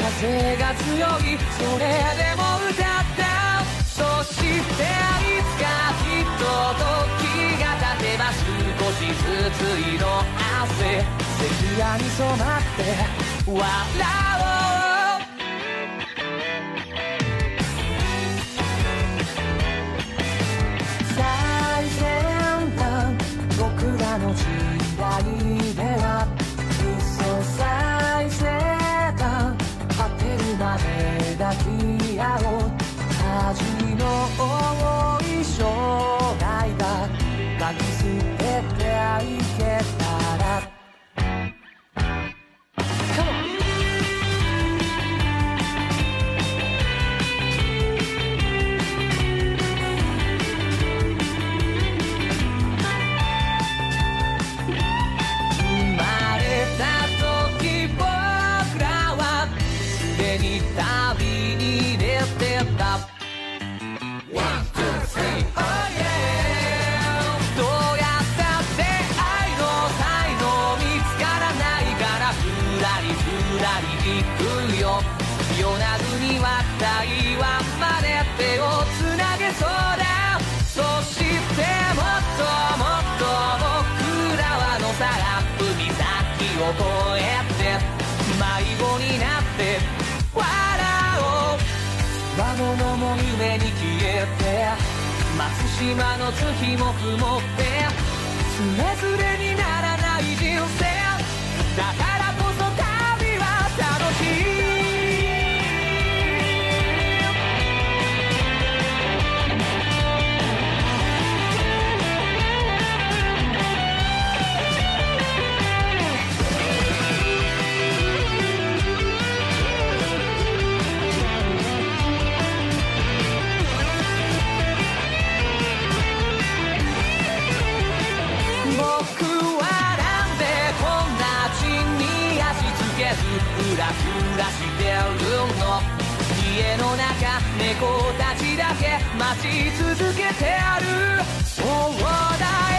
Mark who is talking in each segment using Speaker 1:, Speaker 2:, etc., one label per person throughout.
Speaker 1: 風が強いそれでも歌ったそしていつかきっと時が経てば少しずつ色褪せ。関谷に染まって笑おう哦夜なには台湾まで手をつなげそうだそしてもっともっと僕らはのさらっ海岬を越えて迷子になって笑おう。魔物も夢に消えて松島の月も曇って常れにならない人生。だかららふらしてるの。家の中猫たちだけ待ち続けてある。そうだ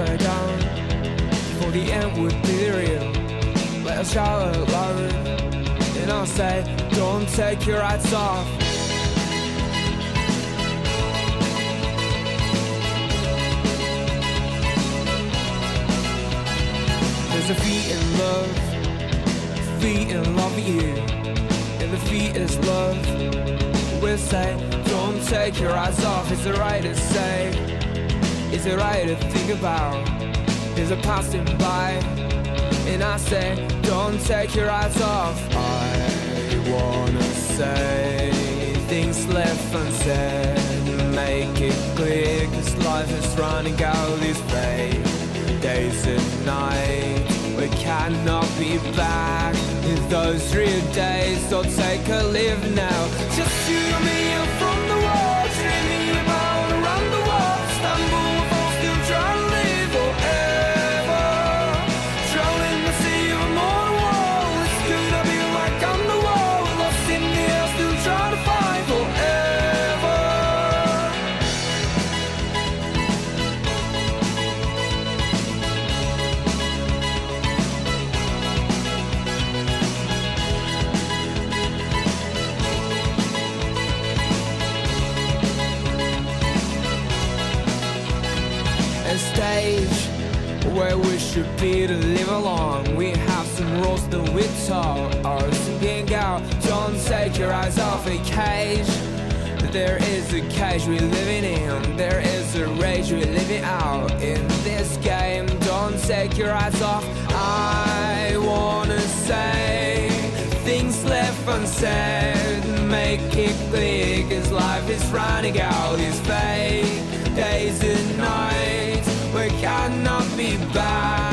Speaker 2: upside down. For the end would be real. Let us shout out loud. And I'll say, don't take your eyes off. There's feet in love, feet in love with you, and the feet is love. We'll say, don't take your eyes off. Is it right to say? Is it right to think about? Is it passing by? And I say, don't take your eyes off. I wanna say things left unsaid, make it clear, cause life is running out these fake days and nights. We cannot be back in those real days. So take a live now. Just you and me should be to live along. We have some rules that we talk. our singing out. Don't take your eyes off a cage. There is a cage we're living in. There is a rage we're living out in this game. Don't take your eyes off. I wanna say things left unsaid. Make it clear, cause life is running out. These fake days and nights. We cannot be back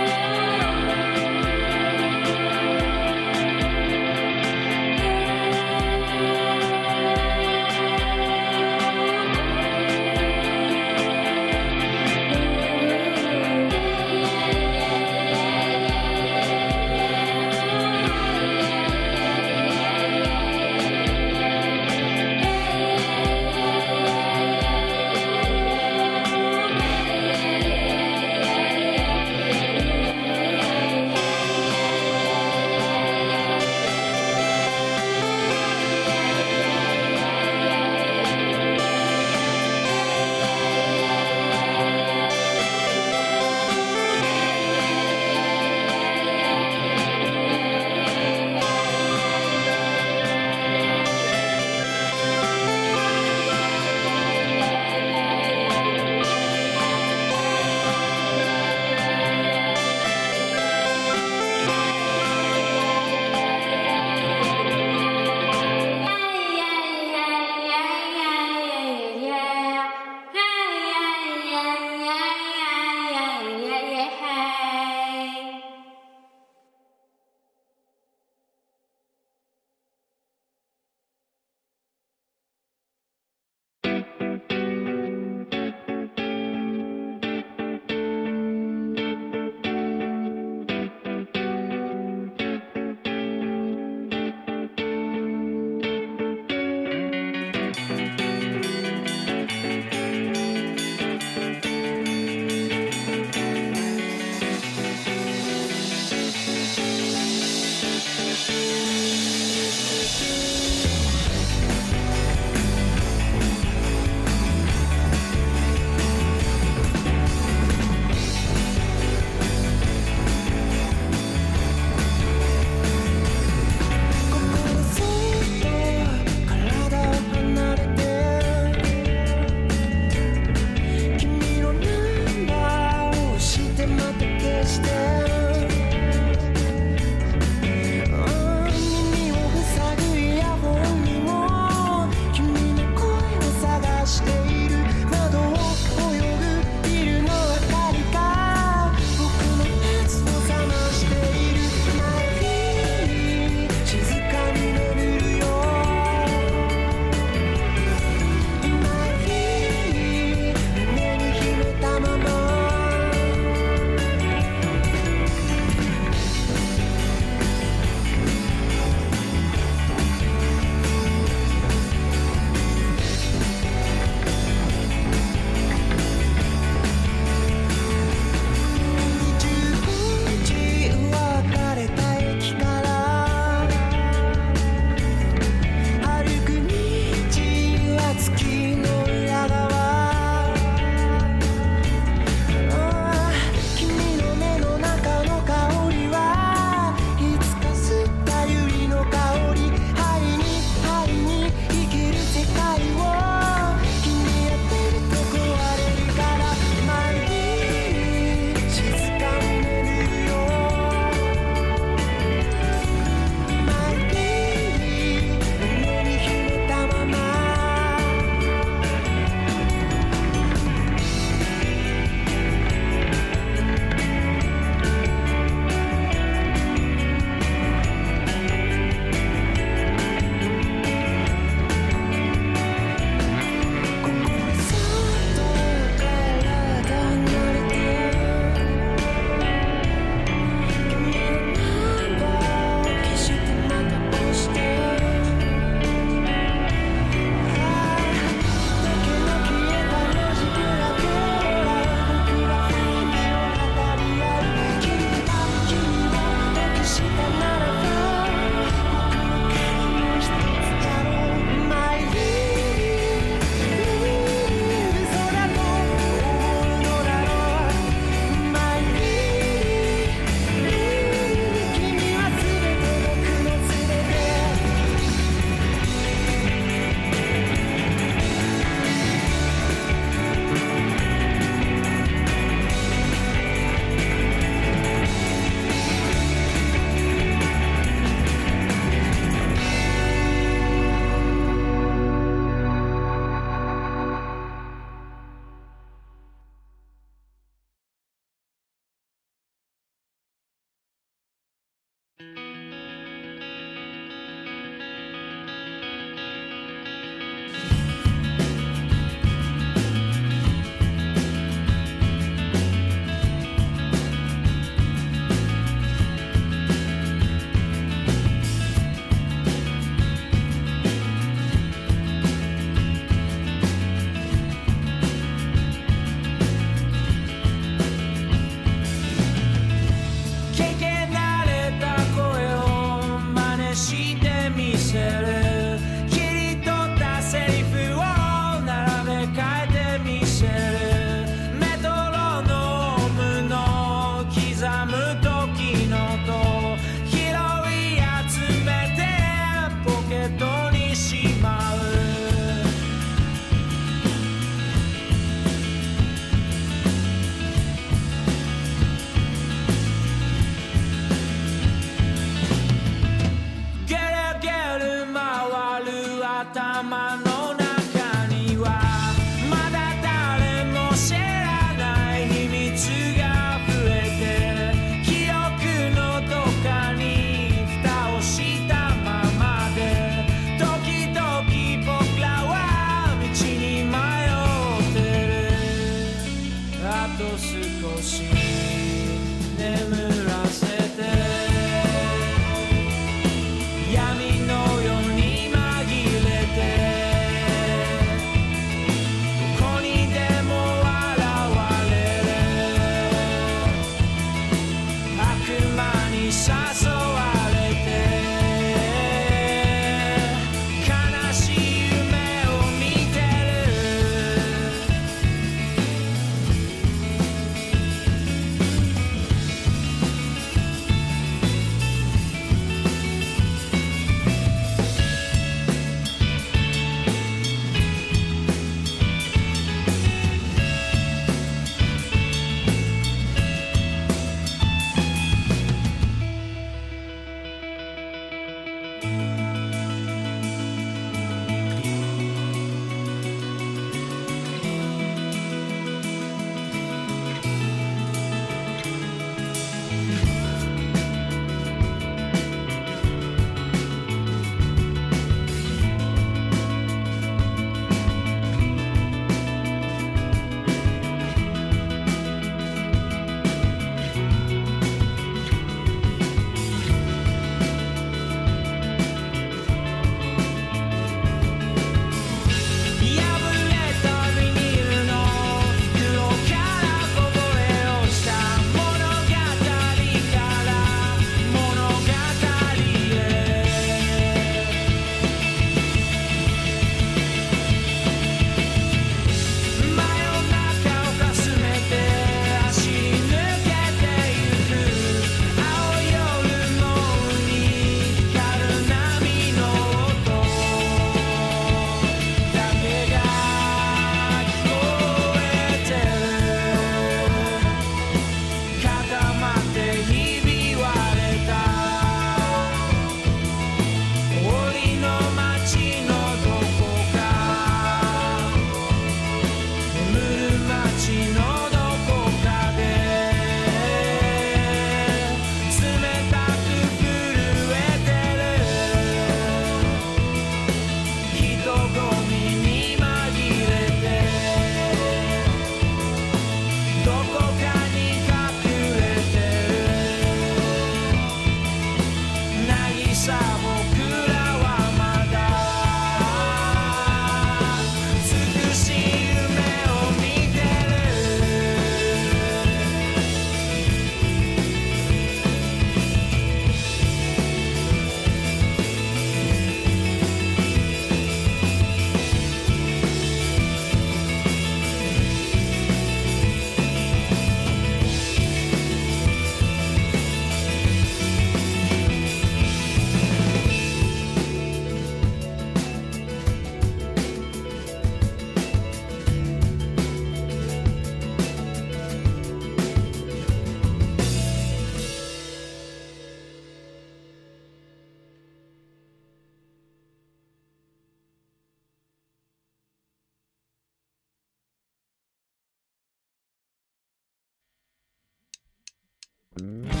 Speaker 2: Mm-hmm.